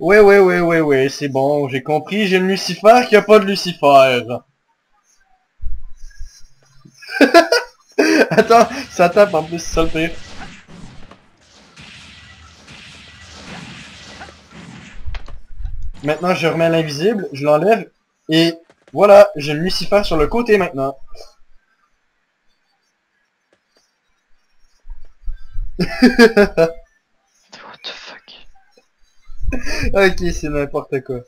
Ouais, ouais, ouais, ouais, ouais, c'est bon, j'ai compris, j'ai le Lucifer qui a pas de Lucifer. Attends, ça tape en plus, c'est. Maintenant, je remets l'invisible, je l'enlève, et voilà, j'ai le Lucifer sur le côté maintenant. Ok, c'est n'importe quoi.